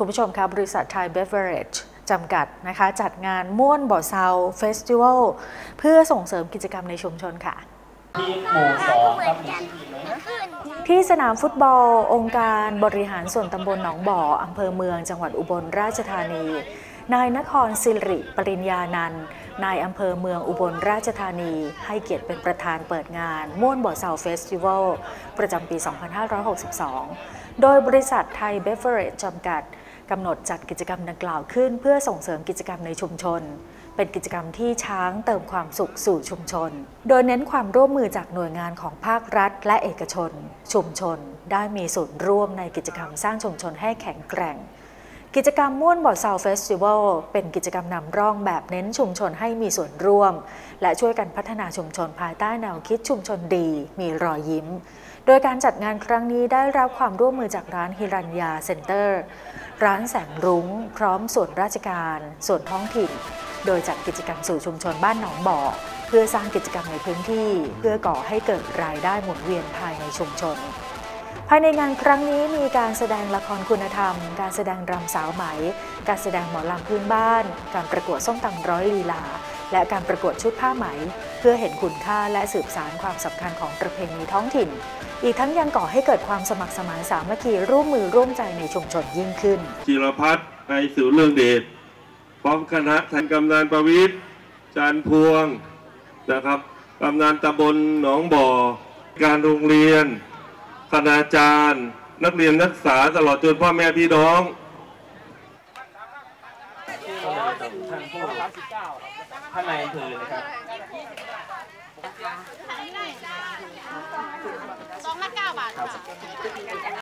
คุณผู้ชมครับ บริษัทไทยเบเวอร์เรจจำกัดนะคะ จัดงานม่วนบ่เซา Festival เพื่อส่งเสริมกิจกรรมในชุมชนค่ะ ทีมหมู่สองครับมีชื่อทีมไหมนะที่สนามฟุตบอล องค์การบริหารส่วนตำบลหนองบ่ออำเภอเมือง จังหวัดอุบลราชธานี นายนครสิริปริญญานันท์นายอำเภอเมืองอุบลราชธานี ให้เกียรติเป็นประธานเปิดงาน ม่วนบ่เซา Festivalประจำปี 2562 โดยบริษัทไทยเบเวอร์เรจจำกัด กำหนดจัดกิจกรรมดังกล่าวขึ้น เพื่อส่งเสริมกิจกรรมในชุมชน เป็นกิจกรรมที่ช้างเติมความสุขสู่ชุมชน โดยเน้นความร่วมมือจากหน่วยงานของภาครัฐ และเอกชน ชุมชน ได้มีส่วนร่วมในกิจกรรมสร้างชุมชนให้แข็งแกร่ง กิจกรรมม่วนบ่อเซาเฟสติวัลเป็นกิจกรรมนำร่องแบบเน้นชุมชนให้มีส่วนร่วม และช่วยกันพัฒนาชุมชนภายใต้แนวคิดชุมชนดี มีรอยยิ้ม โดยการจัดงานครั้งนี้ได้รับความร่วมมือจากร้านฮิรัญญาเซ็นเตอร์ ร้านแสงรุง้ง พร้อมส่วนราชการ ส่วนท้องถิ่น โดยจัดกิจกรรมสู่ชุมชนบ้านหนองบ่อเพื่อสร้างกิจกรรมในพื้นที่ เพื่อก่อให้เกิดรายได้หมุนเวียนภายในชุมชน ภายในงานครั้งนี้มีการแสดงละครคุณธรรม การแสดงรำสาวไหม การแสดงหมอลำพื้นบ้าน การประกวดส้มตำร้อยลีลา และการประกวดชุดผ้าไหม เพื่อเห็นคุณค่าและสืบสานความสำคัญของประเพณีท้องถิ่น อีกทั้งยังก่อให้เกิดความสมัครสมานสามัคคีร่วมมือร่วมใจในชุมชนยิ่งขึ้น จิรพัฒน์ไอสุเรื่องเดชพร้อมคณะท่านกำนันประวิทย์จันพวงนะครับกำนันตำบลหนองบ่อ การโรงเรียน คณาจารย์ นักเรียนนักศึกษาตลอดจนพ่อแม่พี่น้อง ท่านผู้ท่านนายอำเภอนะครับสองละเก้าบาทค่ะ